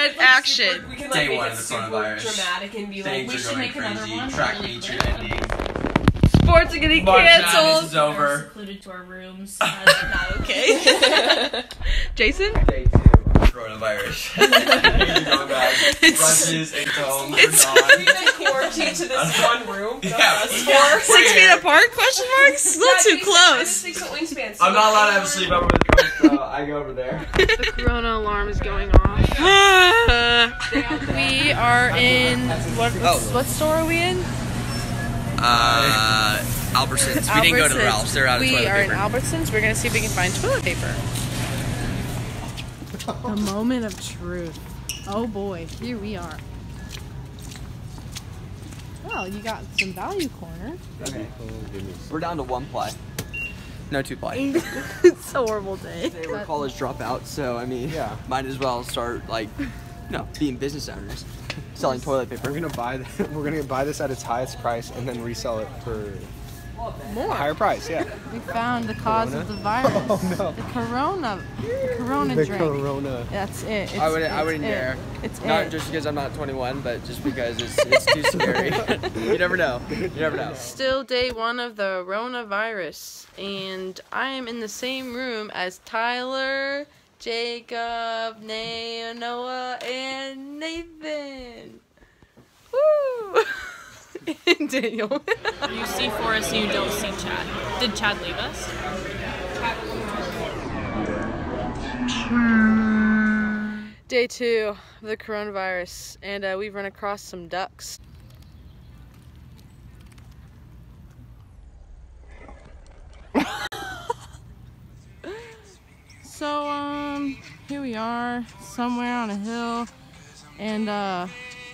and action. We can like Day make one it of the super coronavirus. dramatic and be like, Things we are should going make another crazy. one. Track really meets quick. ending. Sports are getting March Madness canceled. This is over. secluded to our rooms. That's not okay. Jason? Day two of coronavirus. Going back. Brunches and home. it's- We've been quarantined to this one room. Yeah. Us four. Six feet apart? Question marks? A little Yeah, too Jason, close. I'm six wingspan, so I'm not allowed to have we're- sleep over with the coach, so I go over there. The corona alarm is going off. we are in what Oh. what store are we in? Uh, Albertsons. We didn't go to Albertsons. Ralph's. They're out of We toilet are paper. in Albertsons. We're gonna see if we can find toilet paper. The moment of truth. Oh boy, here we are. Well, you got some value corner. Okay. We're down to one ply. No two ply. it's a horrible day. They were college dropouts, so I mean, Yeah. might as well start like, you know, being business owners, selling toilet paper. We're paper. gonna buy th- we're gonna buy this at its highest price and then resell it for a More. higher price. Yeah. We found the cause of the virus. Oh no. The corona. The corona The drink. Corona. That's it. It's, I wouldn't. I it's wouldn't it. dare. It's Not it. just because I'm not 21, but just because it's it's too scary. you never know. You never know. Still day one of the coronavirus, and I am in the same room as Tyler, Jacob, Na- Noah, and Nathan. Woo! Daniel. you see Forrest and you don't see Chad. Did Chad leave us? Day two of the coronavirus, and uh, we've run across some ducks. so, um, here we are, somewhere on a hill, and uh,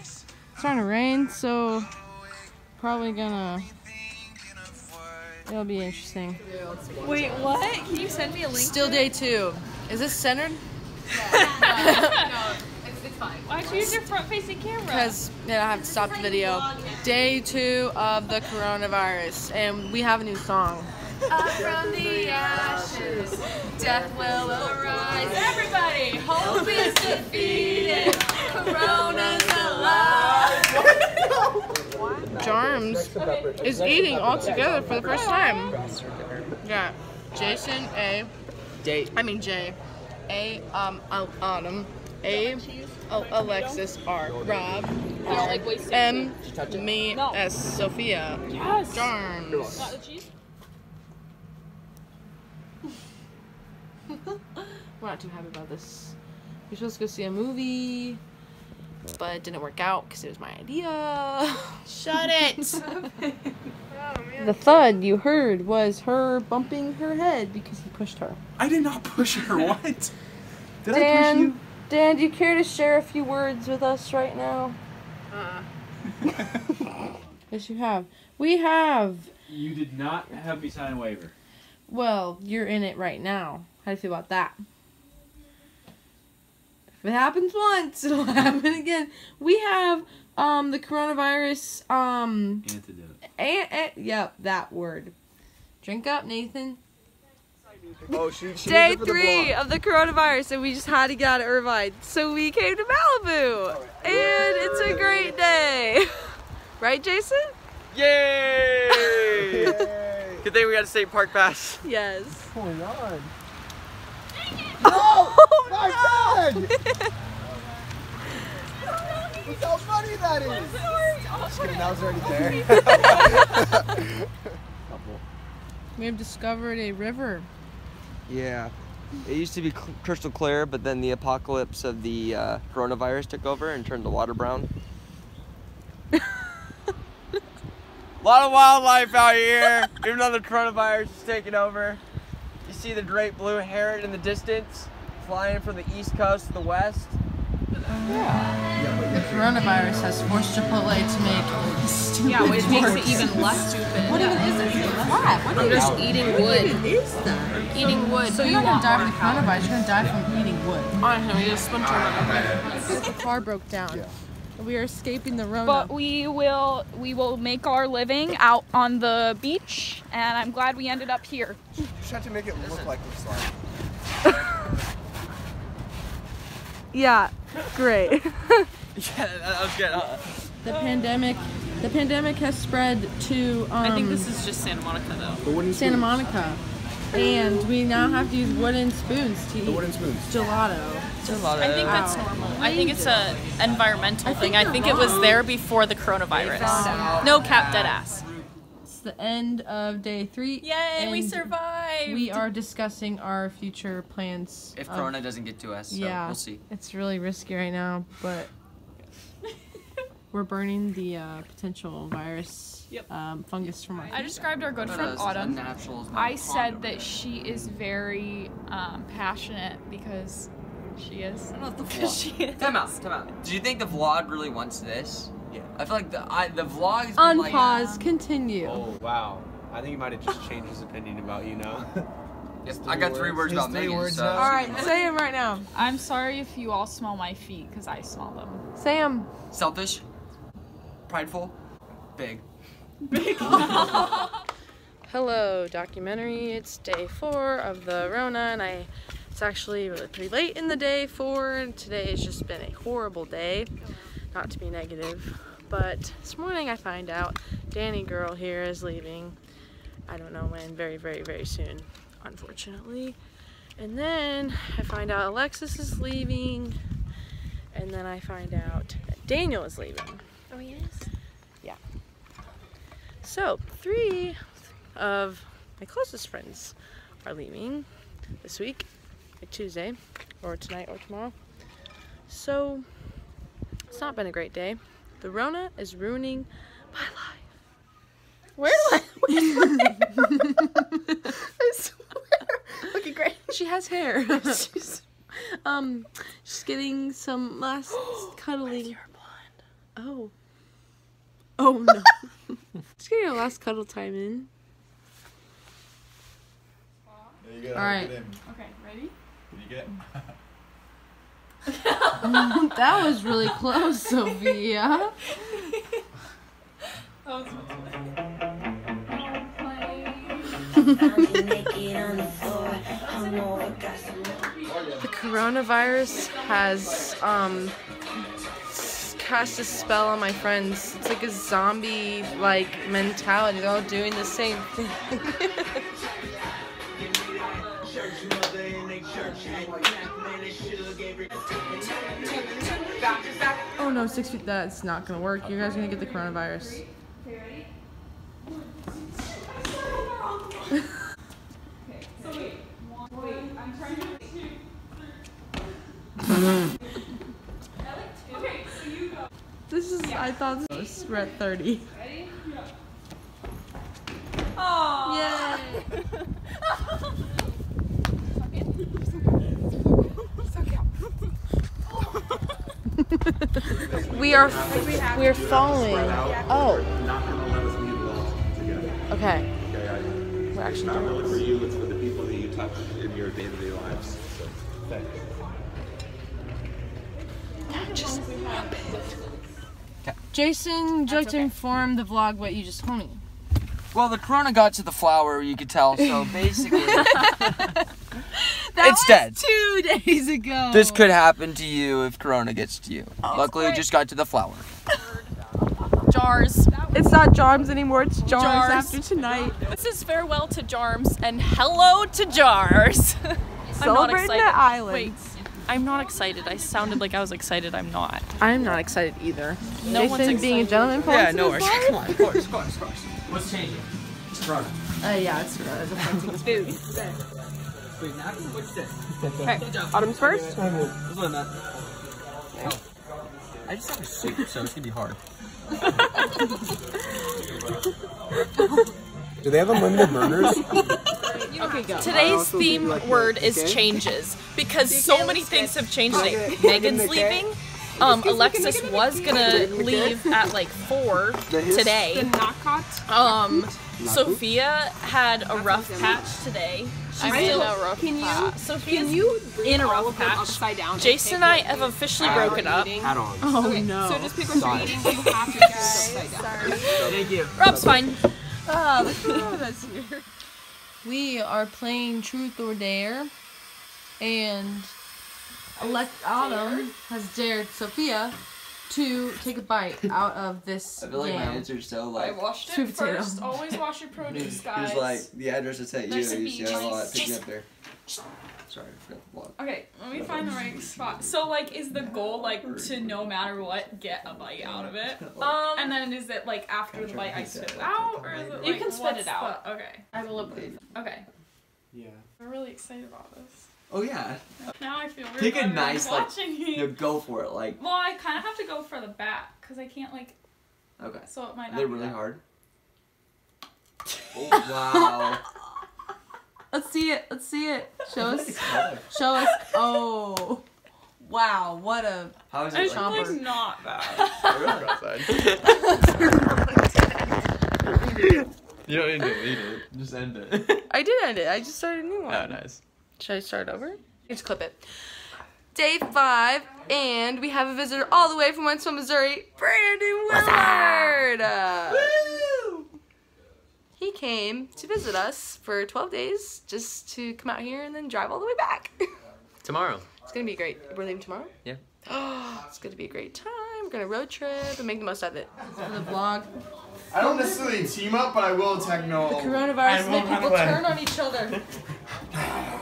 it's starting to rain, so probably gonna. It'll be interesting. Wait, what? Can you send me a link? Still day two. Is this centered? Why'd you use your front-facing camera? Because then I have to stop the video. Day two of the coronavirus, and we have a new song. Up from the ashes, death will arise. Everybody, hope is defeated. Corona's alive. Jarms is eating all together for the first time. Yeah, Jason A. Date. I mean J. A. Um. Al- Autumn. A. Oh, Alexis R. Rob. R. like wasting M. you? Me. No. S. Sophia. Yes. Jarms. Got the cheese? We're not too happy about this. We're supposed to go see a movie, but it didn't work out because it was my idea. Shut it! the thud you heard was her bumping her head because he pushed her. I did not push her. What? Did Dan, I push you? Dan, do you care to share a few words with us right now? Uh-uh. yes, you have. We have. You did not have me sign a waiver. Well, you're in it right now. How do you feel about that? If it happens once, it'll happen again. We have um the coronavirus um Antidote. and, and yep that word. Drink up, Nathan. Oh shoot! she Day needs it for the three of the coronavirus, and we just had to get out of Irvine, so we came to Malibu, and it's a great day, right, Jason? Yay! Yay! Good thing we got a state park pass. Yes. What's going on? Oh, My God! Look how funny that is. Just kidding, that was already there. We have discovered a river. Yeah. It used to be crystal clear, but then the apocalypse of the uh, coronavirus took over and turned the water brown. A lot of wildlife out here, even though the coronavirus is taking over. You see the great blue heron in the distance, flying from the east coast to the west. Yeah. The coronavirus has forced Chipotle to make stupid Yeah, which makes it even less stupid. What even is it? What? What I'm is just eating wood. is that? Eating wood. So you're not gonna die from the coronavirus. You're gonna die from eating wood. Honestly, we just splinter on The car broke down. We are escaping the Rona. but we will we will make our living out on the beach and i'm glad we ended up here Just have to make it look like we're sliding. yeah, Great. Yeah, that was good. Uh, The pandemic, the pandemic has spread to um, I think this is just Santa Monica though. Santa Monica, and we now have to use wooden spoons to eat wooden spoons. gelato. Gelato. I think that's normal. I think it's a environmental thing. I they're think it was there before the coronavirus. No cap, dead ass. It's the end of day three. Yay, we and survived. We are discussing our future plans. if of- Corona doesn't get to us, so yeah, we'll see. it's really risky right now, but we're burning the uh, potential virus Yep. um, fungus from our. I described our good No, friend no, Autumn. unnatural, it's not said condom. that she is very um, passionate because she is. Not the Because vlog. she is. Time out, time out. Do you think the vlog really wants this? Yeah. I feel like the I, the vlog has been like. Unpause. Continue. Oh wow. I think he might have just changed his opinion about you now. I got three words His about three Megan. words so. All right, say them right now. I'm sorry if you all smell my feet because I smell them. Sam. Selfish. Prideful. Big. Big. Hello, documentary. It's day four of the Rona, and I. It's actually really pretty late in the day for, and today has just been a horrible day. Not to be negative, but this morning I find out Danny girl here is leaving. I don't know when. Very, very, very soon, unfortunately. And then I find out Alexis is leaving, and then I find out that Daniel is leaving. Oh he is? Yeah. So, three of my closest friends are leaving this week, like Tuesday, or tonight, or tomorrow. So, not been a great day. The Rona is ruining my life. Where do I? I swear. Looking great. She has hair. she's, um, she's getting some last cuddling. Oh. Oh no. Just getting our last cuddle time in. There you go. All right. Get in. Okay, ready? Did you get? that was really close, Sophia. The coronavirus has um cast a spell on my friends. It's like a zombie like mentality. They're all doing the same thing. oh no, six feet. That's not gonna work. You guys are gonna get the coronavirus. This is. I thought this was. We're at 30. Yay! We are we are following. Oh, not going to let us meet alone together. okay. Okay, We're actually not really for you, it's for the people that you touch in your day-to-day lives. So, thank you. Jason, would you like to inform the vlog what you just told me? Well, the Corona got to the flower, you could tell. So basically, That It's dead. Two days ago. this could happen to you if Corona gets to you. Luckily, it just got to the flower. Jars. It's not Jarms anymore. It's Jars, Jars. after tonight. This is farewell to Jarms and hello to Jars. I'm not Celebrating excited. the island. Wait, I'm not excited. I sounded like I was excited. I'm not. I'm not excited either. No one's Jason being a excited. gentleman. for Yeah, once no in worries. his life? Come on, of course, of course, of course. What's changing? It's Corona. Uh, yeah, it's uh, the food. Wait, napkin? What's this? Autumn's first. This one, that. I just have a soup, so it's gonna be hard. Do they have unlimited burners? Today's theme word is changes because so many things have changed today. Megan's leaving. Um, Alexis was gonna leave at like four today. Um, Sophia had a rough patch today. She's in a rough patch. Sophia's in a rough patch. upside down. Jason and I have officially broken up. Hat on. Oh no. So just pick what you're eating. You have to turn it upside down. Thank you. Rob's fine. The corona's here. We are playing Truth or Dare, and elect Autumn has dared Sophia to take a bite out of this I feel like my yam. answer's so like. I like. washed Sweet it potato. first. Always wash your produce, guys. He's like the address is at you. There's a You see beach. a lot picking Jason. up there. Sorry, I forgot the vlog. Okay, let me find the right spot. So, like, is the goal like to no matter what get a bite out of it? Um, and then is it like after the bite I spit it out, or is it like, You can spit it out. the- okay, I will approve. okay. Yeah. I'm really excited about this. Oh yeah. Now I feel weird Take a nice, like, watching me. No, go for it. Like, Well, I kind of have to go for the back because I can't like, okay. so it might not. They're be really that- hard. Oh wow. Let's see it. Let's see it. Show us. Show us. Oh. Wow, what a How is I it feel like? like not bad. You don't need to eat it. Just end it. I did end it. I just started a new ah, one. Oh, nice. Should I start over? Just clip it. Day five, and we have a visitor all the way from Wentzville, Missouri, Brandon Willard. Uh, he came to visit us for 12 days just to come out here and then drive all the way back. Tomorrow. it's gonna be great. We're leaving tomorrow? Yeah. it's gonna be a great time. We're gonna road trip and make the most of it. For the vlog. I don't necessarily team up, but I will attack no. Coronavirus made people turn on each other.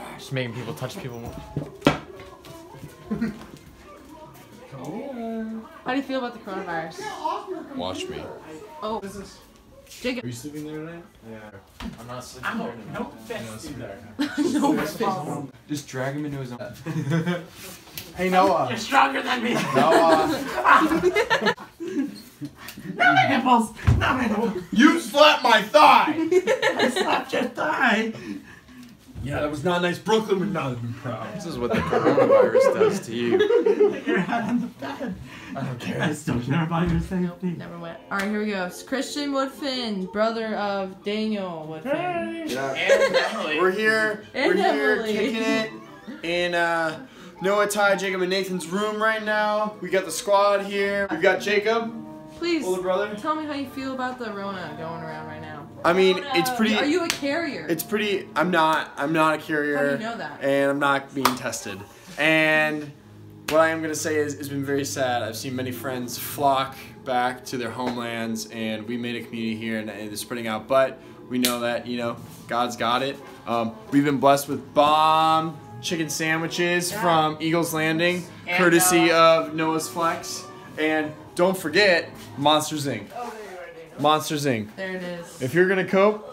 Just making people touch people. How do you feel about the coronavirus? Watch me. Oh, Jacob. Are you sleeping there tonight? Yeah. I'm not sleeping there tonight. No no face. Just drag him into his own. Hey Noah. You're stronger than me. Noah. Not my nipples! Not my nipples! You slapped my thigh! I slapped your thigh. Yeah, that was not nice. Brooklyn would not have been proud. This is what the coronavirus does to you. Your head on the bed. I don't care. I still care about your safety. Never went. All right, here we go. It's Christian Woodfin, brother of Daniel Woodfin. Hey. We're here. And we're here Emily. kicking it in uh, Noah, Ty, Jacob, and Nathan's room right now. We got the squad here. We've got Jacob, Please older brother. tell me how you feel about the Rona going around right now. I mean, it's pretty. Are you a carrier? It's pretty. I'm not. I'm not a carrier. How do you know that? And I'm not being tested. And what I am gonna say is, it's been very sad. I've seen many friends flock back to their homelands, and we made a community here, and, and it's spreading out. But we know that you know God's got it. Um, we've been blessed with bomb chicken sandwiches from Eagles Landing, courtesy of Noah's Flex. And don't forget Monsters Inc. Monsters Inc. there it is. If you're gonna cope,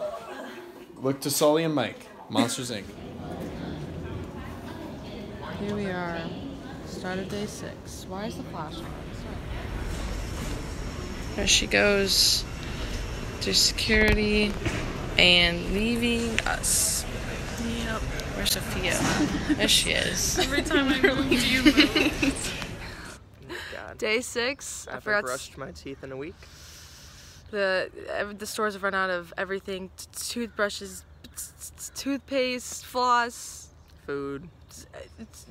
look to Sully and Mike. Monsters Inc. Here we are. Start of day six. Why is the flash on? There she goes to security and leaving us. Yep. Where's Sophia? there she is. Every time I look at you move. Day six. I Haven't forgot. brushed my teeth in a week. The the stores have run out of everything: t- toothbrushes, toothpaste, floss. Food.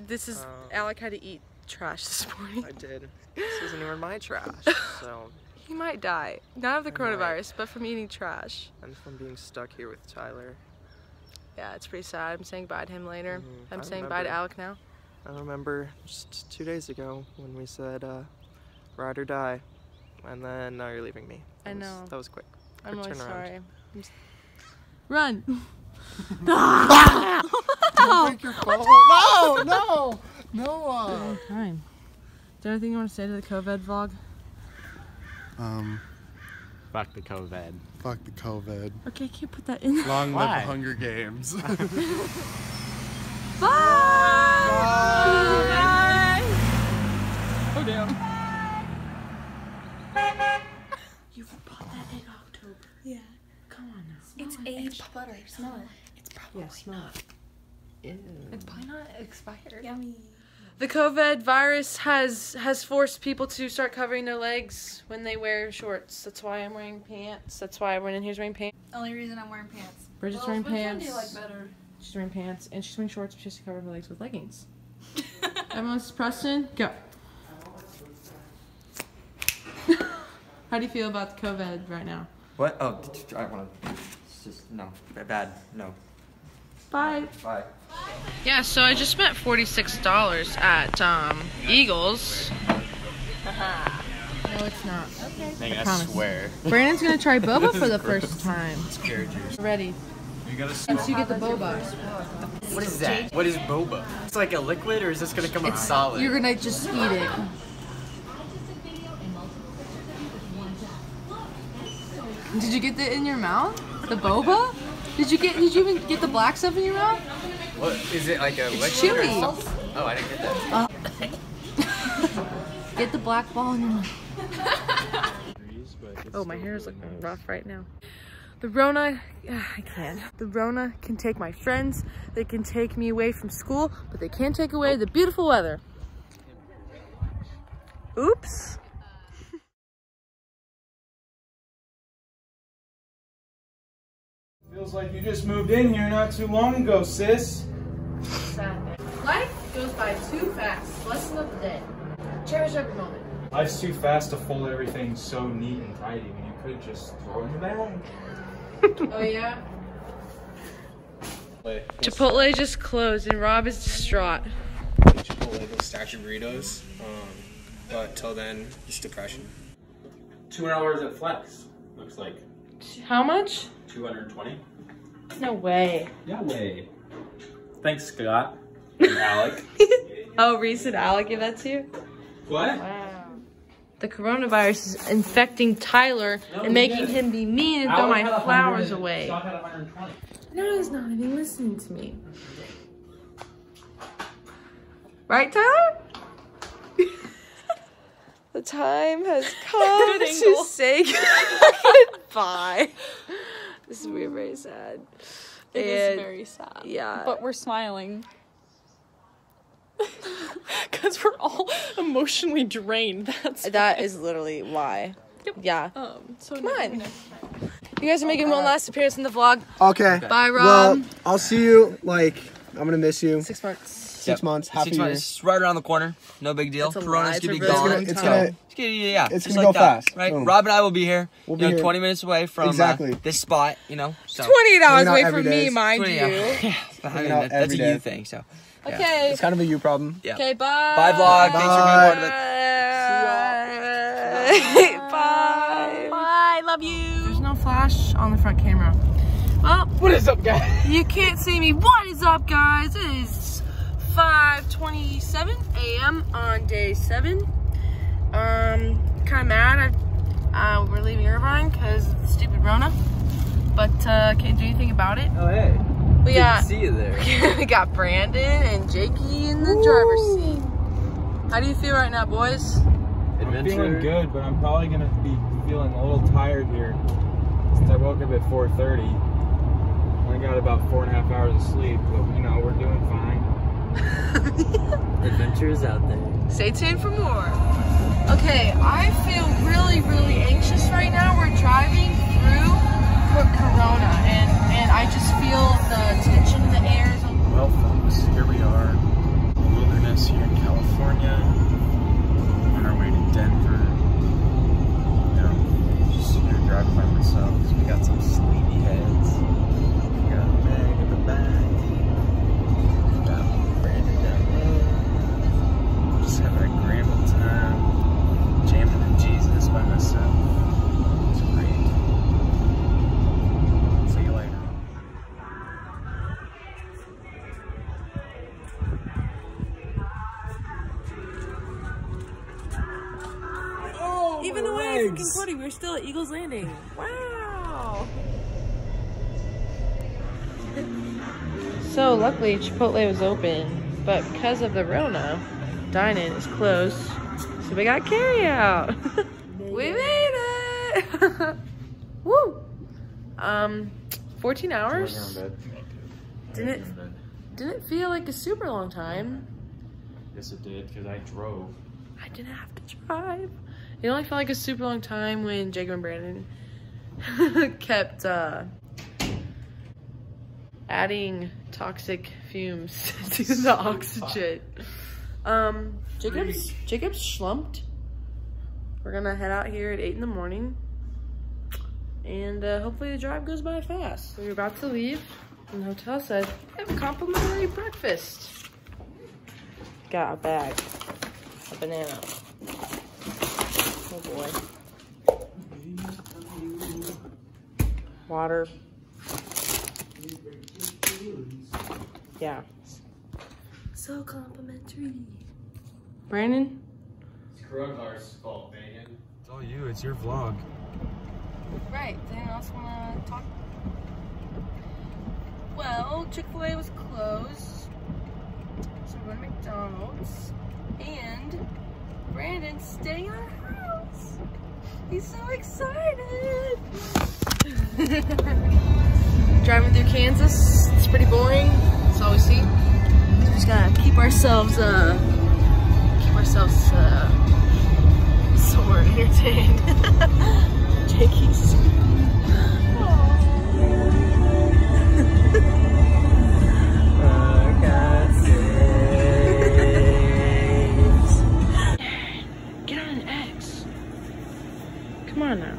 This is Oh. Alec had to eat trash this morning. I did. This isn't even my trash, so He might die, not of the I might. coronavirus, but from eating trash. I'm from being stuck here with Tyler. Yeah, it's pretty sad. I'm saying bye to him later. Mhm. I'm I saying bye to. Alec now. I remember just two days ago when we said uh, ride or die, and then now you're leaving me. I That was- know. That was quick. I'm Quick really turnaround. sorry. I'm s- Run! Break your phone. No, no, no. Fine. Is there anything you want to say to the COVID vlog? Um, Fuck the COVID. fuck the COVID. Okay, I can't put that in. Long live the Hunger Games. Bye! Oh damn. You bought that in October. Yeah. Come on now. It's aged butter. Smell it. Yeah, smell it. It's probably not expired. Yummy. The COVID virus has has forced people to start covering their legs when they wear shorts. That's why I'm wearing pants. That's why everyone in here's wearing pants. Only reason I'm wearing pants. Bridget's Well, wearing which one pants. do you like better? She's wearing pants and she's wearing shorts, but she has to cover her legs with leggings. Everyone's Preston, go. How do you feel about the COVID right now? What? Oh, I want to. It's just no. Bad. No. Bye. Bye. Yeah, so I just spent $46 at um, Eagles. no, it's not. Okay. Dang, I, promise. swear. Brandon's gonna try boba for the first time. Scared you. Ready. You gotta Once you get the boba, What is that? What is boba? It's like a liquid, or is this gonna come out solid? you're gonna just eat it. Did you get that in your mouth? The boba? Did you get? Did you even get the black stuff in your mouth? What is it like a liquid? It's or chewy. something? Oh, I didn't get that. Get the black ball in your mouth. Oh, my hair is looking rough right now. The Rona, ah, I can't. The Rona can take my friends. They can take me away from school, but they can't take away the beautiful weather. Oops. Feels like you just moved in here not too long ago, sis. Life goes by too fast. Lesson of the day. Cherish every moment. Life's too fast to fold everything so neat and tidy when you could just throw it in the bag. Oh yeah? Chipotle just closed and Rob is distraught. Chipotle, those stack of burritos. Um, but till then, just depression. Two hours at Flex, looks like. How much? 220 No way. Yeah, way. Thanks, Scott. And Alec. Oh, Reese and Alec give that to you? What? Wow. The coronavirus is infecting Tyler and making him be mean and throw my flowers away. Scott had 120. No, he's not even listening to me. Right, Tyler? the time has come to say goodbye. This is weird, very sad. It is And- very sad. yeah. But we're smiling. Because we're all emotionally drained. That's That is literally why. Yep. Yeah. Um, so Come on. You guys are making one last appearance in the vlog. Okay. Bye, Well, Rob. I'll see you. Like, I'm gonna miss you. Six months. Six months. Half Six a year. months, it's right around the corner. No big deal. That's a Corona's lie. Gonna a be really gone. long It's time. gonna. It's gonna, yeah, It's just gonna like go that, fast. right? Boom. Rob and I will be here. We'll you be know, here. 20 minutes away from Exactly. uh, this spot. You know, so 28 hours away from me, day. mind 20 you. yeah, I mean, that, that's a every day. you thing. So Okay. It's kind of a you problem. yeah. Okay, bye. Bye, vlog. Thanks for being part of it. Bye. Bye. Bye. Love you. There's no flash on the front camera. Well, What is up, guys? you can't see me. What is up, guys? It is 5:27 a.m. on day seven. Um, kind of mad. I, uh, we're leaving Irvine because stupid Rona, but uh, can't do anything about it. Oh hey, We got see you there. we got Brandon and Jakey in the driver's seat. How do you feel right now, boys? I'm feeling good, but I'm probably gonna be feeling a little tired here. Since I woke up at 4:30. I got about four and a half hours of sleep, but you know we're doing fine. Adventures out there. Stay tuned for more. Okay, I feel really, really anxious right now. We're driving through Co- Corona, and and I just feel the tension in the air. is a- Well, folks, here we are, in the wilderness here in California, on our way to Denver. You know, just here driving by myself. So we got some sleepy heads. We got Meg in the back. Having a grand old time, jamming to Jesus by myself. It's great. See you later. Oh, Even though I fucking Cody, we're still at Eagles Landing. Wow. So luckily Chipotle was open, but because of the Rona, dine-in is closed. So we got carry out. we made it. Woo. Um, 14 hours. Didn't didn't feel like a super long time. Yes, it did, because I drove. I didn't have to drive. It only felt like a super long time when Jacob and Brandon kept uh, adding toxic fumes to the oxygen. Um, Jacob's Jacob's slumped. We're gonna head out here at eight in the morning, and uh, hopefully the drive goes by fast. We're about to leave. And the hotel said, we have complimentary breakfast. Got a bag. A banana. Oh boy. Water. Yeah. So complimentary. Brandon? It's coronavirus fault, Megan. It's all you. It's your vlog. Right. Does anyone else want to talk? Well, Chick-fil-A was closed. So we're going to McDonald's. And Brandon's staying in our house. He's so excited. Driving through Kansas, it's pretty boring. That's all we see. So we just gotta keep ourselves, uh, keep ourselves, uh, sore entertained. Jakey's. Get on X. Come on now.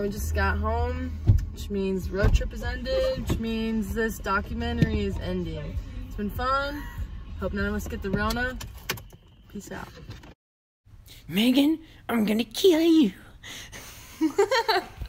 We just got home, which means road trip is ended, which means this documentary is ending. It's been fun. Hope none of us get the Rona. Peace out. Megan, I'm gonna kill you.